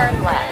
turn left.